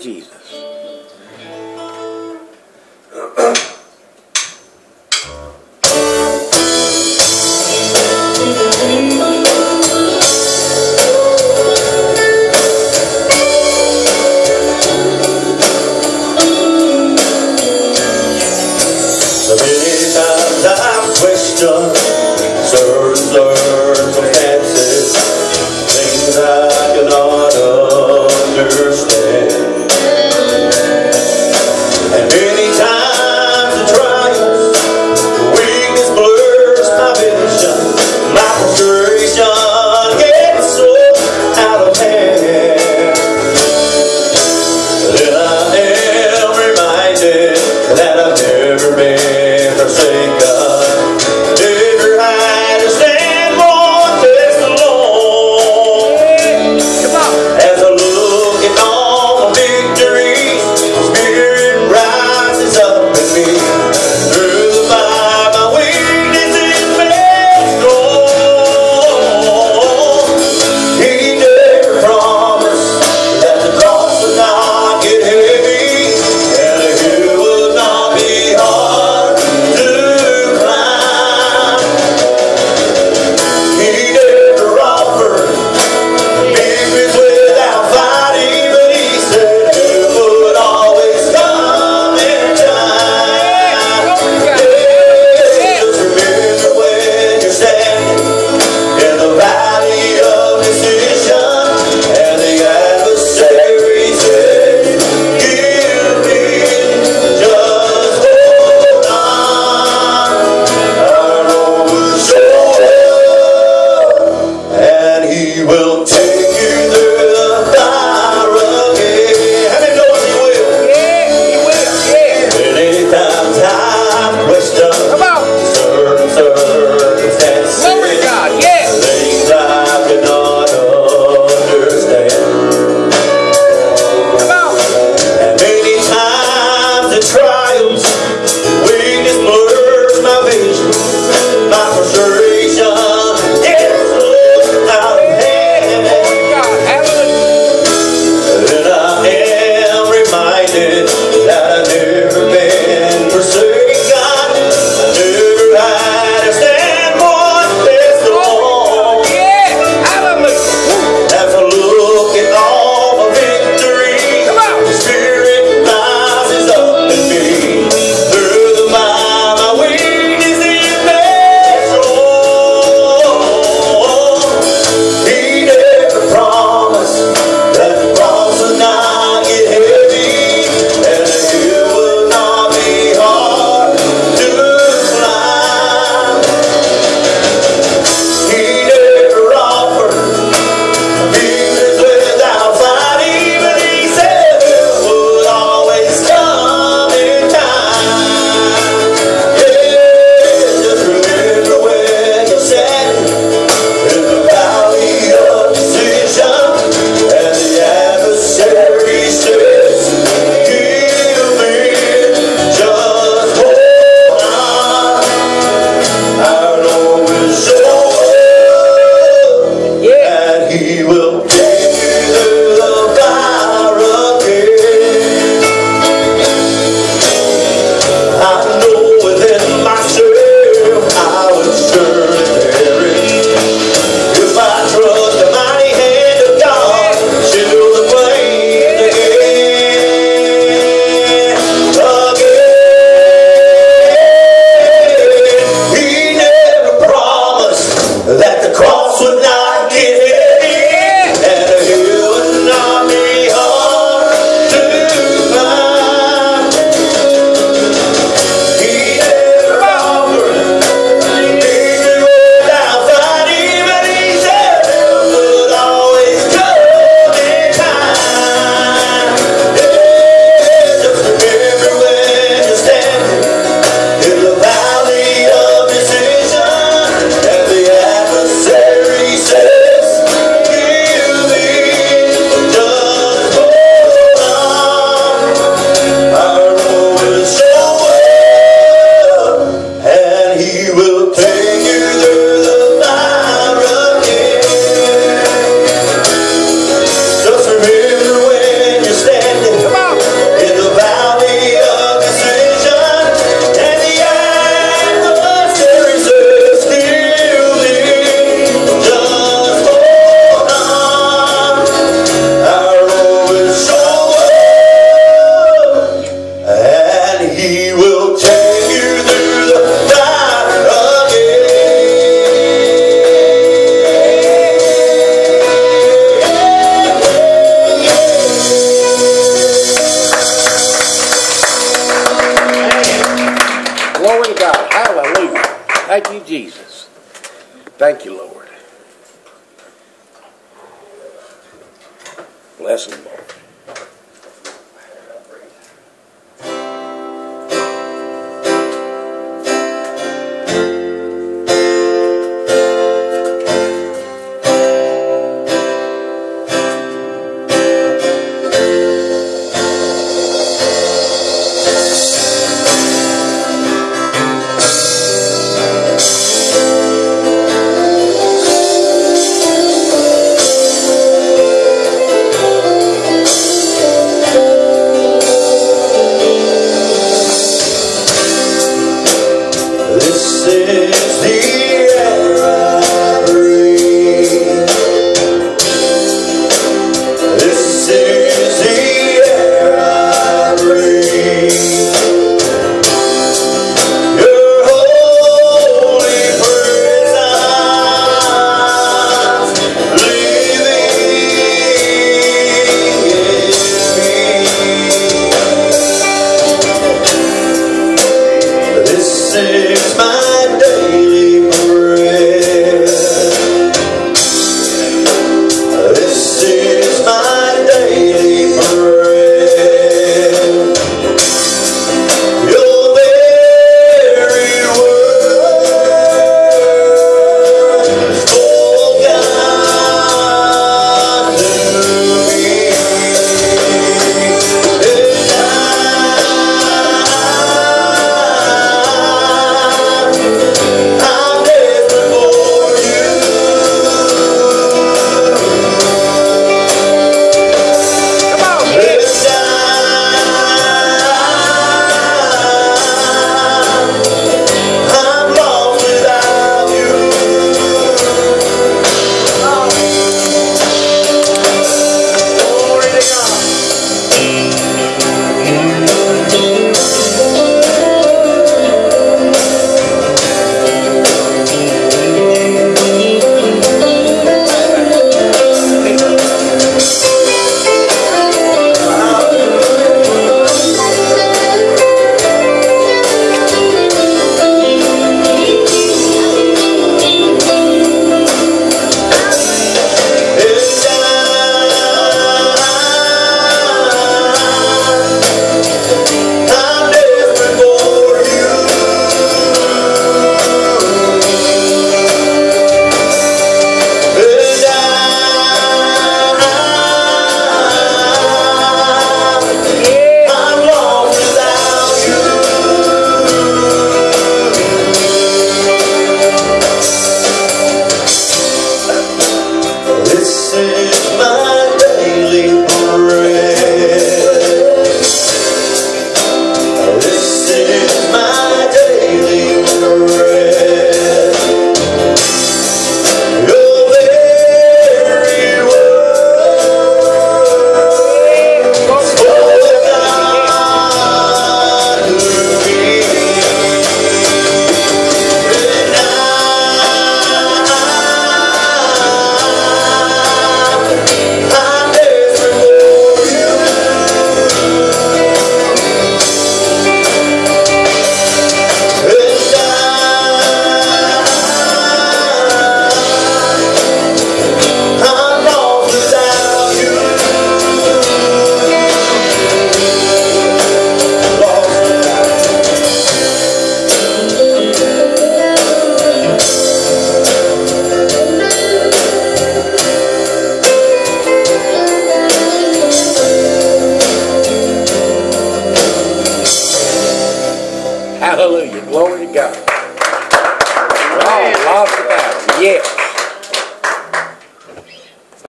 Jesus. Jesus. Thank you, Lord. Bless him, Lord.